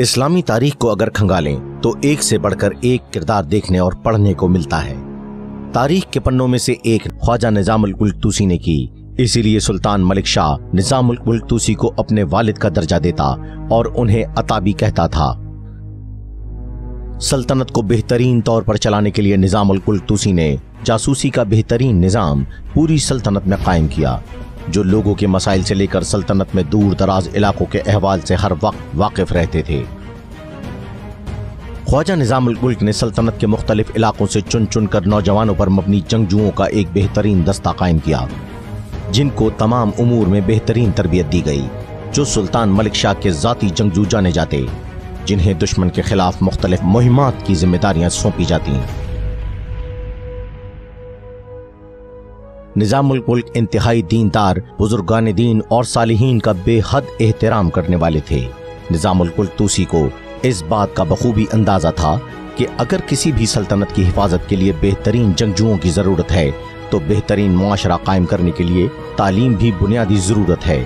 इस्लामी तारीख को अगर खंगालें तो एक से बढ़कर एक किरदार देखने और पढ़ने को मिलता है। तारीख के पन्नों में से एक ख्वाजा निजामुल मुल्क तूसी ने की, इसीलिए सुल्तान मलिक शाह निजामुल मुल्क तूसी को अपने वालिद का दर्जा देता और उन्हें अताबी कहता था। सल्तनत को बेहतरीन तौर पर चलाने के लिए निजामुल मुल्क तूसी ने जासूसी का बेहतरीन निज़ाम पूरी सल्तनत में कायम किया। जो लोगों के मसाइल से लेकर सल्तनत में दूर दराज इलाकों के अहवाल से हर वक्त वाकिफ रहते थे। ख्वाजा निज़ाम मुल्क ने सल्तनत के मुख्तलिफ़ इलाकों से चुन चुन कर नौजवानों पर मबनी जंगजुओं का एक बेहतरीन दस्ता कायम किया, जिनको तमाम उमूर में बेहतरीन तरबियत दी गई, जो सुल्तान मलिक शाह के जाती जंगजू जाने जाते, जिन्हें दुश्मन के खिलाफ मुख्तलिफ़ मुहिमात की जिम्मेदारियाँ सौंपी जाती। निजामुल मुल्क इंतहाई दीनदार, बुजुर्गान दीन और सालिहीन का बेहद एहतराम करने वाले थे। निजामुल मुल्क तूसी को इस बात का बखूबी अंदाज़ा था कि अगर किसी भी सल्तनत की हिफाजत के लिए बेहतरीन जंगजुओं की ज़रूरत है तो बेहतरीन मुआशरा कायम करने के लिए तालीम भी बुनियादी ज़रूरत है।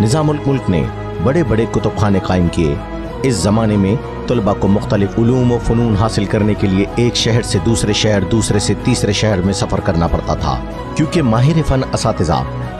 निजामुल मुल्क ने बड़े बड़े कुतुब खाने कायम किए। इस जमाने में तलबा को मुख्तलिफ़ उलूम व फ़नून हासिल करने के लिए एक शहर से दूसरे शहर, दूसरे से तीसरे शहर में सफ़र करना पड़ता था, क्योंकि माहिर फ़न इस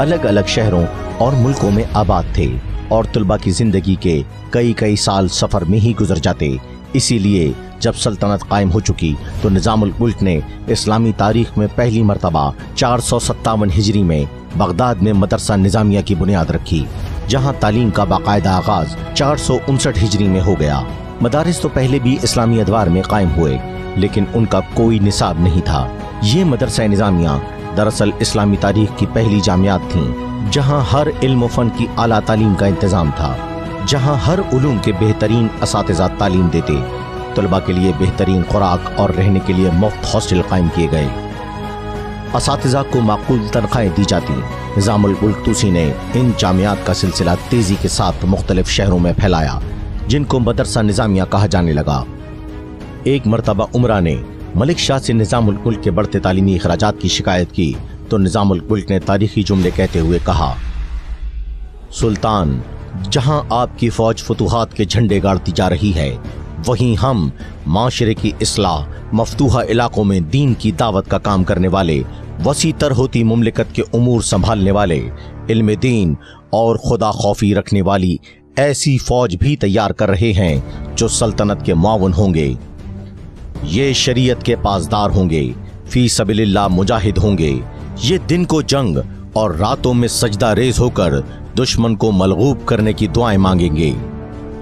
अलग अलग शहरों और मुल्कों में आबाद थे और तलबा की ज़िंदगी के कई कई साल सफ़र में ही गुजर जाते। इसीलिए जब सल्तनत कायम हो चुकी तो निज़ामुल मुल्क ने इस्लामी तारीख में पहली मरतबा चार सौ सत्तावन हिजरी में बगदाद में मदरसा निज़ामिया की बुनियाद रखी। जहाँ तालीम का बाकायदा आगाज़ चार सौ उनसठ हिजरी में हो गया। मदारस तो पहले भी इस्लामी अदवार में कायम हुए, लेकिन उनका कोई निसाब नहीं था। ये मदरसा निज़ामिया दरअसल इस्लामी तारीख की पहली जामियात थी, जहाँ हर इल्म फन की आला तालीम का इंतज़ाम था, जहाँ हर उलूम के बेहतरीन इस तालीम देते, तलबा के लिए बेहतरीन खुराक और रहने के लिए मुफ़्त हॉस्टल कायम किए गए। इस को माकूल तनख्वाहें दी जाती। निज़ामुल मुल्क तूसी ने इन जामियात का सिलसिला तेज़ी के साथ मुख्तलिफ़ शहरों में फैलाया, जिनको मदरसा निज़ामिया कहा जाने लगा। एक मरतबा उमरा ने मलिक शाह से निज़ामुल मुल्क के बढ़ते तालीमी अखराज की शिकायत की तो निज़ामुल मुल्क ने तारीखी जुमले कहते हुए कहा, सुल्तान, जहाँ आपकी फौज फतूहत के झंडे गाड़ती जा रही है, वहीं हम माशरे की असलाह मफतूहा इलाकों में दीन की दावत का काम करने वाले वसी तर होती मुमलिकत के उमूर संभालने वाले, इल्म दीन और खुदा खौफी रखने वाली ऐसी फौज भी तैयार कर रहे हैं जो सल्तनत के मावन होंगे। ये शरीयत के पासदार होंगे, फ़ी सबीलिल्लाह मुजाहिद होंगे। ये दिन को जंग और रातों में सजदा रेज होकर दुश्मन को मलगूब करने की दुआएँ मांगेंगे।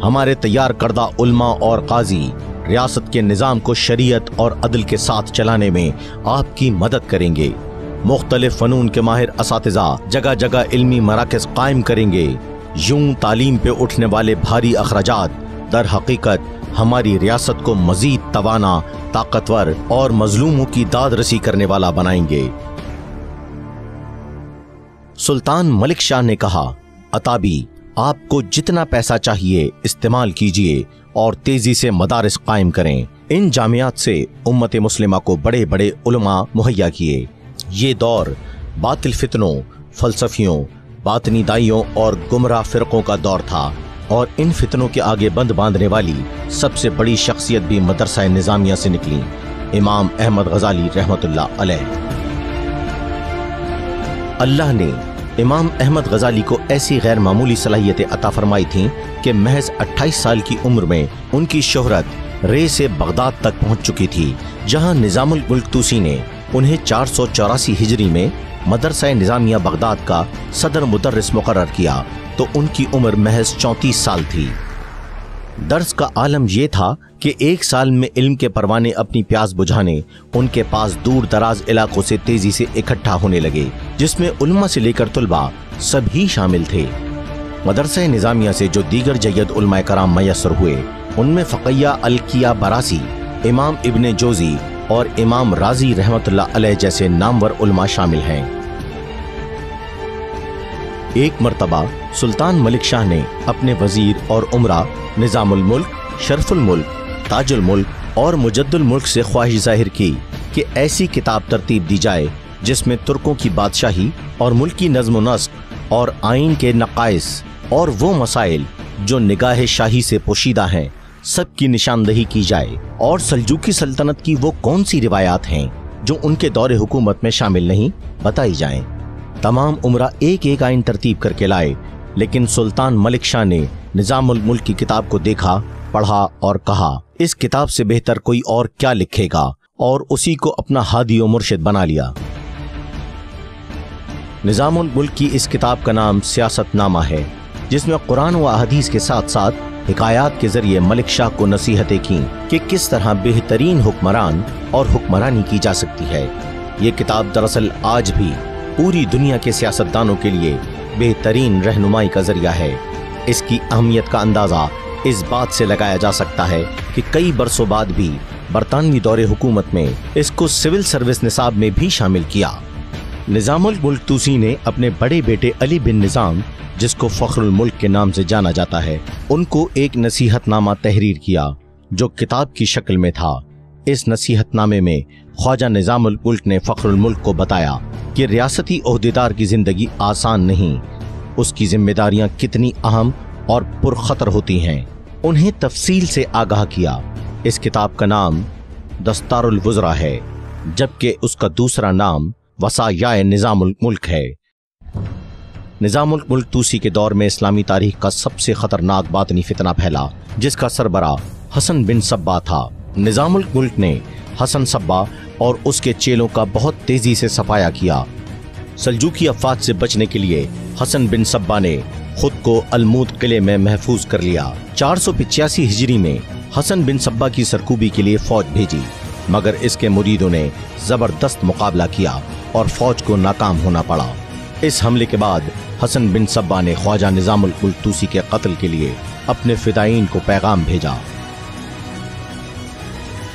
हमारे तैयार करदा उल्मा और काजी रियासत के निज़ाम को शरीयत और अदल के साथ चलाने में आपकी मदद करेंगे। मुख्तलिफ़ फ़नून के माहिर इस जगह जगह इल्मी मराकज कायम करेंगे। यूँ तालीम पे उठने वाले भारी अखराज दर हकीकत हमारी रियासत को मजीद तवाना, ताकतवर और मजलूमों की दाद रसी करने वाला बनाएँगे। सुल्तान मलिक शाह ने कहा, अताबी आपको जितना पैसा चाहिए, इस्तेमाल कीजिए और तेज़ी से मदारस कायम करें। इन जामियात से उम्मत मुस्लिमा को बड़े बड़े उलमा मुहैया किए। ये दौर बातिल फितनों, फलसफियों बातनी दाइयों और गुमराह फिरकों का दौर था और इन फितनों के आगे बंद बांधने वाली सबसे बड़ी शख्सियत भी मदरसा निजामिया से निकली, इमाम अहमद गजाली अलैह। अल्लाह ने इमाम अहमद गजाली को ऐसी गैर मामूली सलाहियतें अता फरमाई थीं कि महज 28 साल की उम्र में उनकी शोहरत रे से बगदाद तक पहुँच चुकी थी, जहाँ निजामुल मुल्क तूसी ने उन्हें चार सौ चौरासी हिजरी में मदरसा निजामिया बगदाद का सदर मुदरस मुकर किया तो उनकी उम्र महज चौंतीस साल थी। दर्स का आलम यह था कि एक साल में इल्म के परवाने अपनी प्यास बुझाने, उनके पास दूर दराज इलाकों से तेज़ी से इकट्ठा होने लगे, जिसमें उल्मा से लेकर तुलबा सभी शामिल थे। मदरसा निजामिया से जो दीगर जैद उलमा कराम मैसर हुए, उनमें फ़कैया अलकिया बरासी, इमाम इब्ने जोजी और इमाम राज़ी रहमत जैसे नामवर उलमा शामिल हैं। एक मरतबा सुल्तान मलिक शाह ने अपने वज़ीर और उमरा, निजामुल मुल्क, शरफुल मुल्क, ताजुल मुल्क और मुजद्दुल मुल्क से ख्वाहिश ज़ाहिर की कि ऐसी किताब तरतीब दी जाए जिसमें तुर्कों की बादशाही और मुल्की नज्म नस्क और आइन के नकाइस और वो मसाइल जो निगाह शाही से पोशीदा हैं, सबकी निशानदही की जाए और सलजूकी सल्तनत की वो कौन सी रिवायात हैं जो उनके दौरे हुकूमत में शामिल नहीं, बताई जाएँ। तमाम उम्रा एक एक आइन तरतीब करके लाए लेकिन सुल्तान मलिक शाह ने निजामुल मुल्क की किताब को देखा, पढ़ा और कहा, इस किताब से बेहतर कोई और क्या लिखेगा? और उसी को अपना हादी मुर्शिद बना लिया। निजामुल मुल्क की इस किताब का नाम सियासतनामा है, जिसमें कुरान व हदीस के साथ साथ हिकायात के ज़रिए मलिक शाह को नसीहतें की कि किस तरह बेहतरीन हुक्मरान और हुक्मरानी की जा सकती है। ये किताब दरअसल आज भी पूरी दुनिया के सियासतदानों के लिए बेहतरीन रहनुमाई का ज़रिया है। इसकी अहमियत का अंदाज़ा इस बात से लगाया जा सकता है कि कई बरसों बाद भी बरतानवी दौरे हुकूमत में इसको सिविल सर्विस निसाब में भी शामिल किया। निजामुल मुल्क तूसी ने अपने बड़े बेटे अली बिन निज़ाम, जिसको फखरुल मुल्क के नाम से जाना जाता है, उनको एक नसीहतनामा तहरीर किया, जो किताब की शक्ल में था। इस नसीहतनामे में ख्वाजा निजामुल मुल्क ने फखरुल मुल्क को बताया कि रियासती अहदेदार की ज़िंदगी आसान नहीं। उसकी जिम्मेदारियाँ कितनी अहम और पुरखतर होती हैं। उन्हें तफसील से आगाह किया। इस किताब का नाम दस्तारुल वुजरा है, जबकि उसका दूसरा नाम वसाया निजामुल मुल्क है। निजामुल मुल्क तूसी के दौर में इस्लामी तारीख का सबसे खतरनाक बातनी फितना फैला, जिसका सरबरा हसन बिन सब्बा था। निजामुल मुल्क ने हसन सब्बा और उसके चेलों का बहुत तेज़ी से सफाया किया। सलजूकी अफवाद से बचने के लिए हसन बिन सब्बा ने खुद को अलमूद किले में महफूज कर लिया। चार सौ पिचासी हिजरी में हसन बिन सब्बा की सरकूबी के लिए फौज भेजी, मगर इसके मुरीदों ने ज़बरदस्त मुकाबला किया और फौज को नाकाम होना पड़ा। इस हमले के बाद हसन बिन सब्बा ने ख्वाजा निजामुल तूसी के कत्ल के लिए अपने फिदाइन को पैगाम भेजा।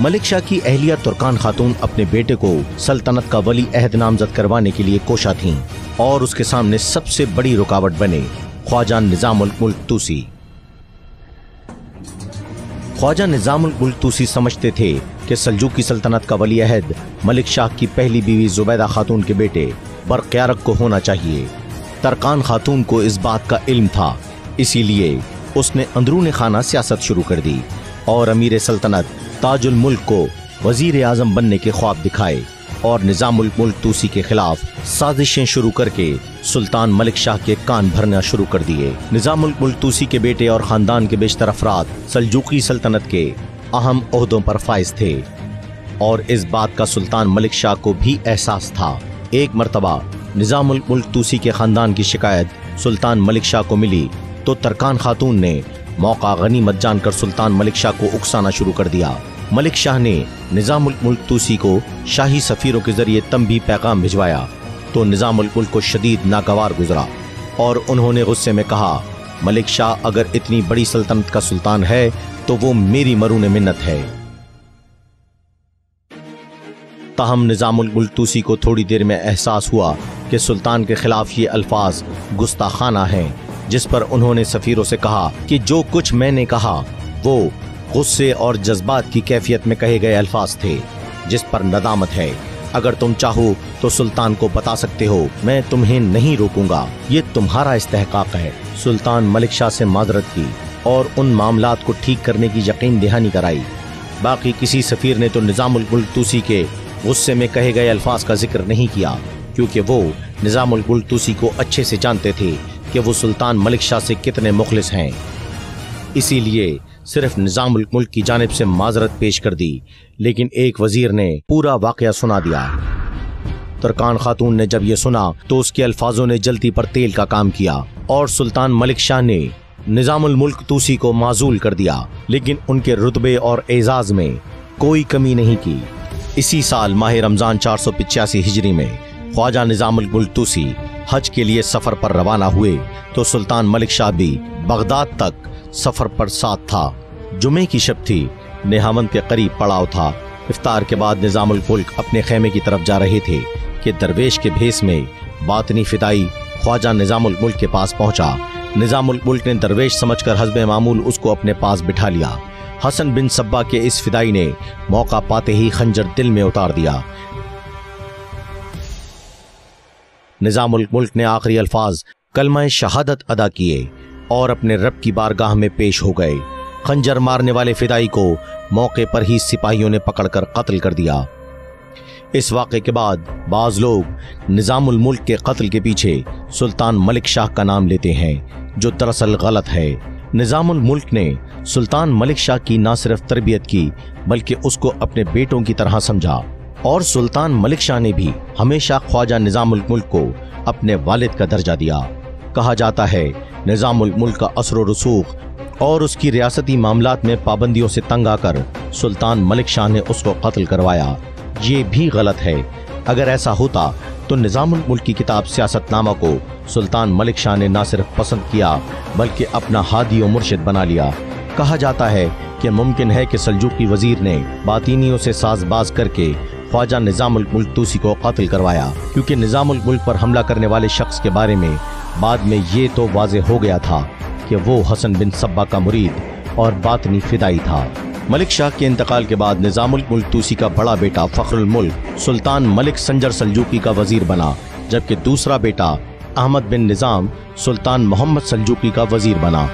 मलिक शाह की अहलिया तुर्कान खातून अपने बेटे को सल्तनत का वली अहद नामजद करवाने के लिए कोशा थीं और उसके सामने सबसे बड़ी रुकावट बने ख्वाजा निजामुल मुल्क तूसी ख्वाजा निजामुल मुल्क तूसी समझते थे कि सलजूकी सल्तनत का वली अहद मलिक शाह की पहली बीवी जुबैदा खातून के बेटे बरक्यारक को होना चाहिए। तरकान खातून को इस बात का इल्म था, इसीलिए उसने अंदरून खाना सियासत शुरू कर दी। और अमीर सल्तनत ताजुल मुल्क को वज़ीर आज़म बनने के ख्वाब दिखाए और निजामुल मुल्क तूसी के खिलाफ साजिशें शुरू करके सुल्तान मलिक शाह के कान भरना शुरू कर दिए। निजामुल मुल्क तूसी के बेटे और खानदान के बेशतर अफराद सलजूकी सल्तनत के अहम अहदों पर फायज थे और इस बात का सुल्तान मलिक शाह को भी एहसास था। एक मरतबा निजामुल मुल्क तूसी के खानदान की शिकायत सुल्तान मलिक शाह को मिली तो तरकान खातून ने मौका गनीमत जानकर सुल्तान मलिक शाह को उकसाना शुरू कर दिया। मलिक शाह ने निजामुल मुल्क तूसी को शाही सफीरों के ज़रिए तंबी पैगाम भिजवाया तो निजामुल मुल्क को शदीद नागवार गुजरा और उन्होंने गुस्से में कहा, मलिक शाह अगर इतनी बड़ी सल्तनत का सुल्तान है तो वो मेरी मरून मिन्नत है। ताहम निजामुल मुल्क तूसी को थोड़ी देर में एहसास हुआ कि सुल्तान के खिलाफ ये अल्फाज गुस्ताखाना हैं। जिस पर उन्होंने सफीरों से कहा कि जो कुछ मैंने कहा, वो गुस्से और जज्बात की कैफियत में कहे गए अल्फाज थे, जिस पर नदामत है। अगर तुम चाहो तो सुल्तान को बता सकते हो, मैं तुम्हें नहीं रोकूँगा। ये तुम्हारा इस्तेहकाक है। सुल्तान मलिक शाह से माजरत की और उन मामला को ठीक करने की यकीन दहानी कराई। बाकी किसी सफीर ने तो निजामुल तूसी के गुस्से में कहे गए अल्फाज का ज़िक्र नहीं किया, क्योंकि वो निजामुल तूसी को अच्छे से जानते थे। कि वो सुल्तान मलिक शाह से कितने मुखलिस हैं। इसीलिए सिर्फ़ निज़ाम मुल्क की जानब से माजरत पेश कर दी, लेकिन एक वज़ीर ने पूरा वाकया सुना दिया। तुर्कान खातून ने जब यह सुना तो उसके अल्फाजों ने जल्दी पर तेल का काम किया, और सुल्तान मलिक शाह ने निजामुल मुल्क तूसी को माजूल कर दिया, लेकिन उनके रुतबे और एजाज में कोई कमी नहीं की। इसी साल माह रमज़ान चार सौ पिचासी हिजरी में ख्वाजा निजामुल मुल्क तूसी हज के लिए सफ़र पर रवाना हुए तो सुल्तान मलिक शाह भी बगदाद तक सफ़र पर साथ था। जुमे की शब थी, नेहामंद के करीब पड़ाव था। इफ्तार के बाद निजामुल मुल्क अपने खेमे की तरफ़ जा रहे थे कि दरवेश के भेस में बातनी फिदाई ख्वाजा निजामुल मुल्क के पास पहुँचा। निजामुल मुल्क ने दरवेश समझकर हजब मामूल उसको अपने पास बिठा लिया। हसन बिन सब्बा के इस फिदाई ने मौका पाते ही खंजर दिल में उतार दिया। निजामुल मुल्क ने आखिरी अल्फाज कलमा शहादत अदा किए और अपने रब की बारगाह में पेश हो गए। खंजर मारने वाले फिदाई को मौके पर ही सिपाहियों ने पकड़कर कत्ल कर दिया। इस वाक़े के बाद बाज लोग निज़ामुल मुल्क के कत्ल के पीछे सुल्तान मलिक शाह का नाम लेते हैं, जो दरअसल गलत है। निज़ामुल मुल्क ने सुल्तान मलिक शाह की न सिर्फ़ तरबियत की, बल्कि उसको अपने बेटों की तरह समझा। और सुल्तान मलिक शाह ने भी हमेशा ख्वाजा निज़ामुल मुल्क को अपने वालिद का दर्जा दिया। कहा जाता है, निज़ामुल मुल्क का असर रसूख और उसकी रियासती मामलात में पाबंदियों से तंग आकर सुल्तान मलिक शाह ने उसको कत्ल करवाया। ये भी गलत है। अगर ऐसा होता तो निज़ामुल मुल्क की किताब सियासतनामा को सुल्तान मलिक शाह ने न सिर्फ़ पसंद किया, बल्कि अपना हादी और मुर्शिद बना लिया। कहा जाता है कि मुमकिन है कि सलजूकी वज़ीर ने बातिनियों से साजबाज करके ख्वाजा निज़ामुल मुल्क तूसी को कत्ल करवाया, क्योंकि निज़ामुल मुल्क पर हमला करने वाले शख्स के बारे में बाद में ये तो वाज हो गया था कि वो हसन बिन सब्बा का मुरीद और बातनी फिदाई था। मलिक शाह के इंतकाल के बाद निज़ामुल मुल्क तूसी का बड़ा बेटा फ़खरुल मुल्क सुल्तान मलिक संजर सलजूकी का वज़ीर बना, जबकि दूसरा बेटा अहमद बिन निज़ाम सुल्तान मोहम्मद सलजूकी का वज़ीर बना।